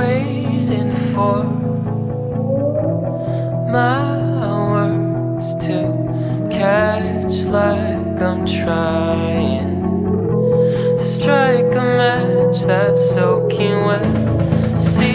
waiting for my words to catch like I'm trying to strike a match that's soaking wet. See